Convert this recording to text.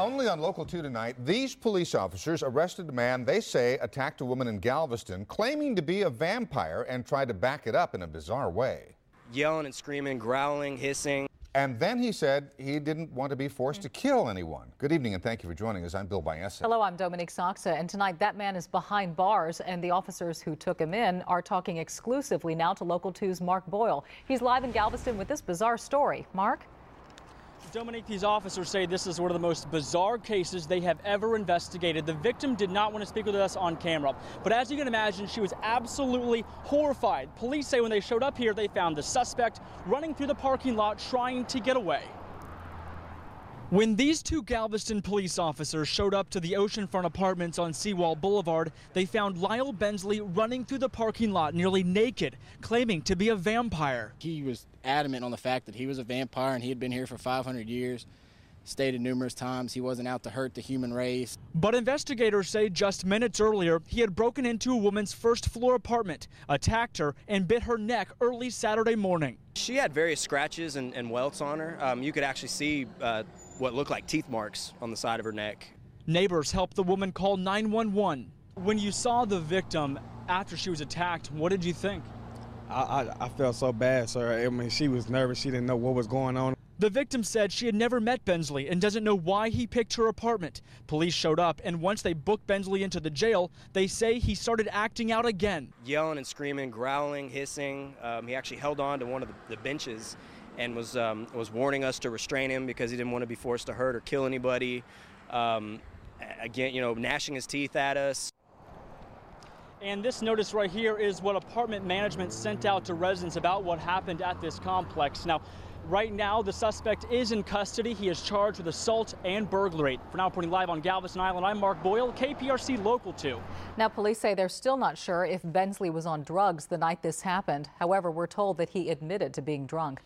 Only on Local 2 tonight, these police officers arrested a man they say attacked a woman in Galveston, claiming to be a vampire and tried to back it up in a bizarre way. Yelling and screaming, growling, hissing. And then he said he didn't want to be forced to mm. kill anyone. Good evening and thank you for joining us. I'm Bill Balleza. Hello, I'm Dominique Sachse, and tonight that man is behind bars, and the officers who took him in are talking exclusively now to Local 2's Mark Boyle. He's live in Galveston with this bizarre story. Mark? Dominique, these officers say this is one of the most bizarre cases they have ever investigated. The victim did not want to speak with us on camera, but as you can imagine, she was absolutely horrified. Police say when they showed up here, they found the suspect running through the parking lot trying to get away. When these two Galveston police officers showed up to the oceanfront apartments on Seawall Boulevard, they found Lyle Bensley running through the parking lot nearly naked, claiming to be a vampire. He was adamant on the fact that he was a vampire and he had been here for 500 years. Stated numerous times he wasn't out to hurt the human race. But investigators say just minutes earlier, he had broken into a woman's first floor apartment, attacked her, and bit her neck early Saturday morning. She had various scratches and, and welts on her. Um, you could actually see uh, what looked like teeth marks on the side of her neck. Neighbors helped the woman call 911. When you saw the victim after she was attacked, what did you think? I, I, I felt so bad, sir. I mean, she was nervous. She didn't know what was going on. The victim said she had never met Bensley and doesn't know why he picked her apartment. Police showed up, and once they booked Bensley into the jail, they say he started acting out again. Yelling and screaming, growling, hissing. Um, he actually held on to one of the, the benches and was um, was warning us to restrain him because he didn't want to be forced to hurt or kill anybody. Um, again, you know, gnashing his teeth at us. And this notice right here is what apartment management sent out to residents about what happened at this complex. Now, right now, the suspect is in custody. He is charged with assault and burglary. For now, reporting live on Galveston Island, I'm Mark Boyle, KPRC Local 2. Now, police say they're still not sure if Bensley was on drugs the night this happened. However, we're told that he admitted to being drunk.